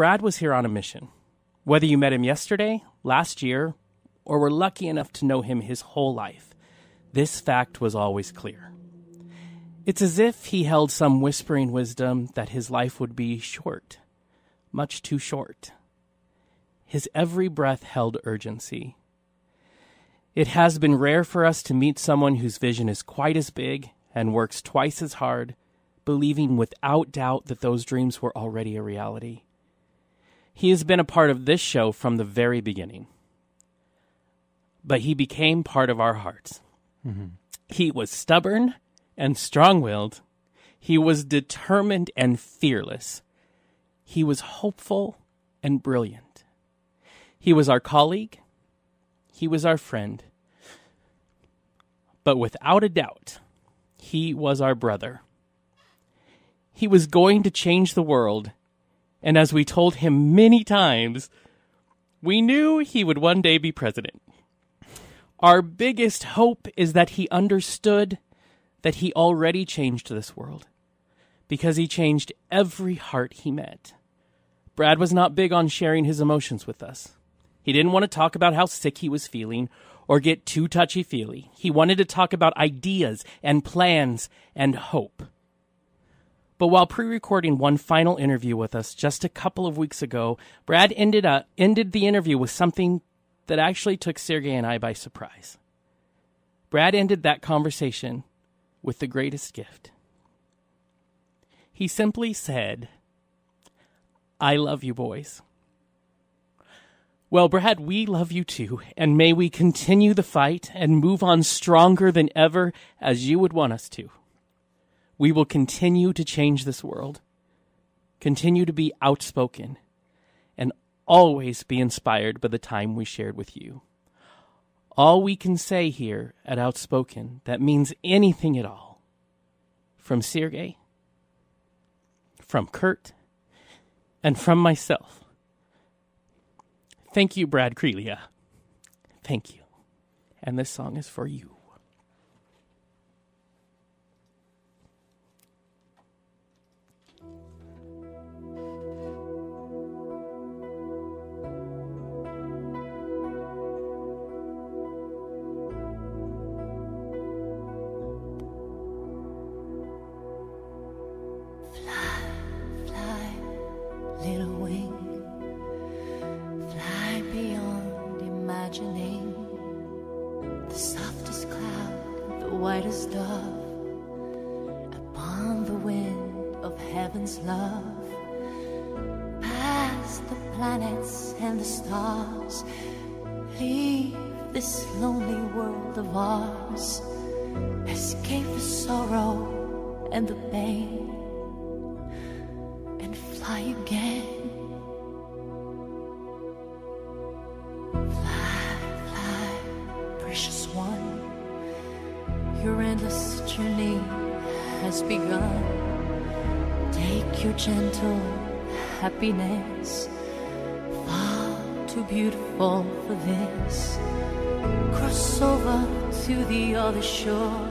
Brad was here on a mission. Whether you met him yesterday, last year, or were lucky enough to know him his whole life, this fact was always clear. It's as if he held some whispering wisdom that his life would be short, much too short. His every breath held urgency. It has been rare for us to meet someone whose vision is quite as big and works twice as hard, believing without doubt that those dreams were already a reality. He has been a part of this show from the very beginning. But he became part of our hearts. Mm-hmm. He was stubborn and strong willed. He was determined and fearless. He was hopeful and brilliant. He was our colleague. He was our friend. But without a doubt, he was our brother. He was going to change the world, and as we told him many times, we knew he would one day be president. Our biggest hope is that he understood that he already changed this world because he changed every heart he met. Brad was not big on sharing his emotions with us. He didn't want to talk about how sick he was feeling or get too touchy feely. He wanted to talk about ideas and plans and hope. But while pre-recording one final interview with us just a couple of weeks ago, Brad ended up ended the interview with something that actually took Sergey and I by surprise. Brad ended that conversation with the greatest gift. He simply said, I love you, boys. Well, Brad, we love you too, and may we continue the fight and move on stronger than ever as you would want us to. We will continue to change this world, continue to be outspoken, and always be inspired by the time we shared with you. All we can say here at Outspoken that means anything at all, from Sergey, from Kurt, and from myself Thank you, Brad Crelia. Thank you. And this song is for you. whitest dove upon the wind of heaven's love. Past the planets and the stars, leave this lonely world of ours. Escape the sorrow and the pain, and fly again. Happiness far too beautiful for this. Cross over to the other shore.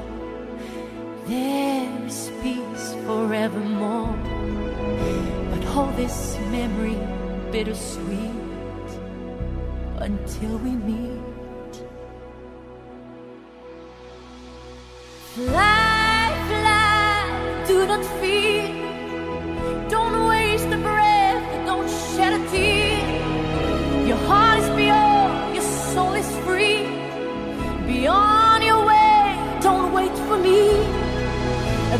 There is peace forevermore. But hold this memory bittersweet until we meet. Fly, fly, do not fear. Don't waste the breath don't shed a tear. Your heart is pure, your soul is free. Be on your way, don't wait for me.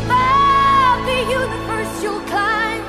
Above the universe you'll climb,